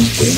Thank.